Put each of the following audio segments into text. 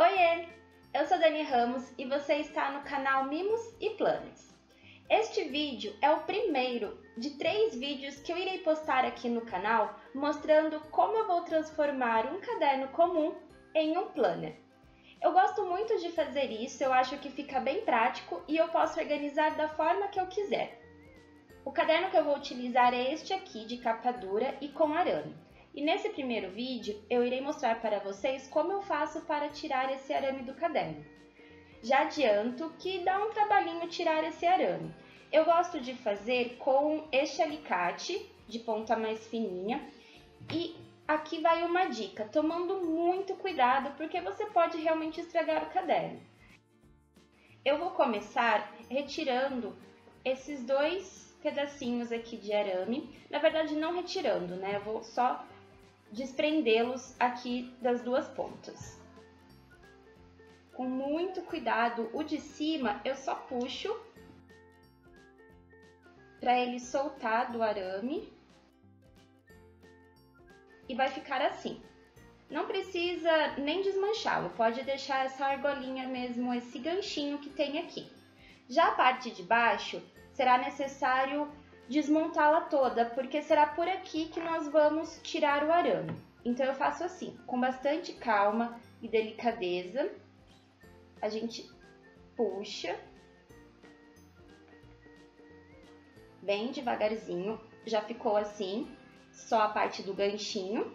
Oiê! Eu sou Dani Ramos e você está no canal Mimos e Planos. Este vídeo é o primeiro de três vídeos que eu irei postar aqui no canal mostrando como eu vou transformar um caderno comum em um planner. Eu gosto muito de fazer isso, eu acho que fica bem prático e eu posso organizar da forma que eu quiser. O caderno que eu vou utilizar é este aqui de capa dura e com arame. E nesse primeiro vídeo eu irei mostrar para vocês como eu faço para tirar esse arame do caderno. Já adianto que dá um trabalhinho tirar esse arame. Eu gosto de fazer com este alicate de ponta mais fininha e aqui vai uma dica, tomando muito cuidado porque você pode realmente estragar o caderno. Eu vou começar retirando esses dois pedacinhos aqui de arame, na verdade não retirando, né? Eu vou só desprendê-los aqui das duas pontas. Com muito cuidado, o de cima eu só puxo para ele soltar do arame e vai ficar assim. Não precisa nem desmanchá-lo, pode deixar essa argolinha mesmo, esse ganchinho que tem aqui. Já a parte de baixo, será necessário desmontá-la toda, porque será por aqui que nós vamos tirar o arame. Então eu faço assim, com bastante calma e delicadeza, a gente puxa bem devagarzinho, já ficou assim, só a parte do ganchinho.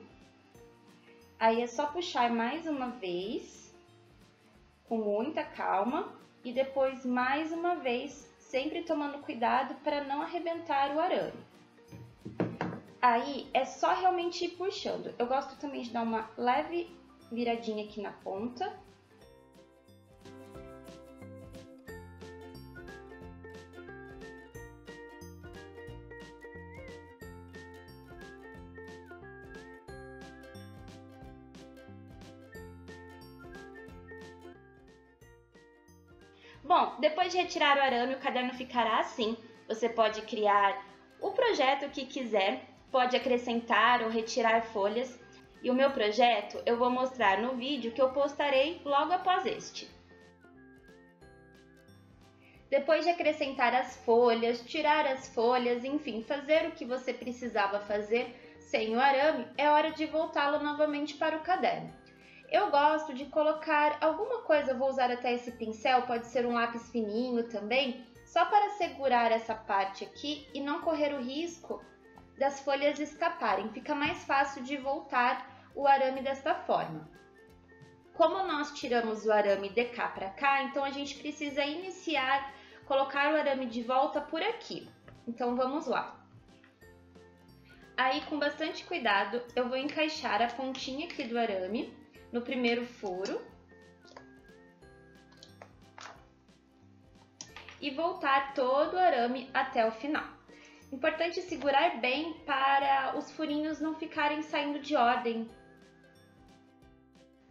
Aí é só puxar mais uma vez, com muita calma, e depois mais uma vez sempre tomando cuidado para não arrebentar o arame. Aí é só realmente ir puxando. Eu gosto também de dar uma leve viradinha aqui na ponta Bom, depois de retirar o arame, o caderno ficará assim. Você pode criar o projeto que quiser, pode acrescentar ou retirar folhas. E o meu projeto eu vou mostrar no vídeo que eu postarei logo após este. Depois de acrescentar as folhas, tirar as folhas, enfim, fazer o que você precisava fazer sem o arame, é hora de voltá-lo novamente para o caderno. Eu gosto de colocar alguma coisa, vou usar até esse pincel, pode ser um lápis fininho também, só para segurar essa parte aqui e não correr o risco das folhas escaparem. Fica mais fácil de voltar o arame desta forma. Como nós tiramos o arame de cá para cá, então a gente precisa iniciar, colocar o arame de volta por aqui. Então vamos lá. Aí com bastante cuidado eu vou encaixar a pontinha aqui do arame no primeiro furo e voltar todo o arame até o final. Importante segurar bem para os furinhos não ficarem saindo de ordem.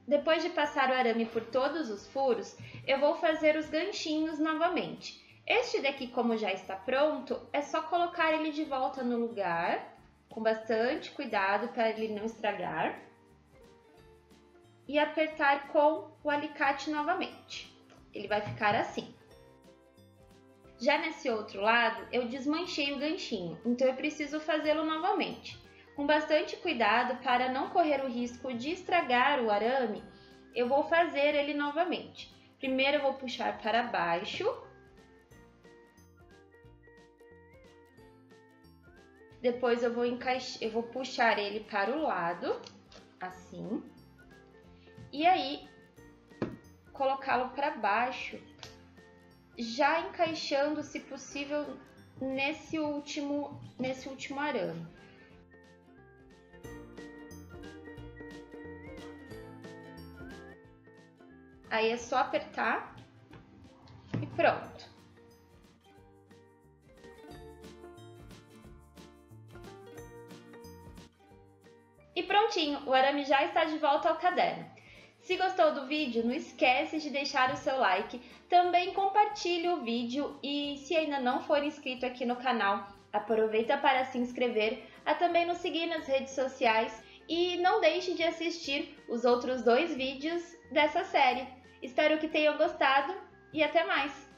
Depois de passar o arame por todos os furos, eu vou fazer os ganchinhos novamente. Este daqui, como já está pronto, é só colocar ele de volta no lugar, com bastante cuidado para ele não estragar e apertar com o alicate novamente. Ele vai ficar assim. Já nesse outro lado, eu desmanchei o ganchinho, então eu preciso fazê-lo novamente. Com bastante cuidado para não correr o risco de estragar o arame, eu vou fazer ele novamente. Primeiro eu vou puxar para baixo. Depois eu vou encaixar, eu vou puxar ele para o lado, assim e aí colocá-lo para baixo, já encaixando, se possível, nesse último, nesse último arame. Aí é só apertar e pronto. E prontinho, o arame já está de volta ao caderno. Se gostou do vídeo, não esquece de deixar o seu like, também compartilhe o vídeo e se ainda não for inscrito aqui no canal, aproveita para se inscrever, a também nos seguir nas redes sociais e não deixe de assistir os outros dois vídeos dessa série. Espero que tenham gostado e até mais!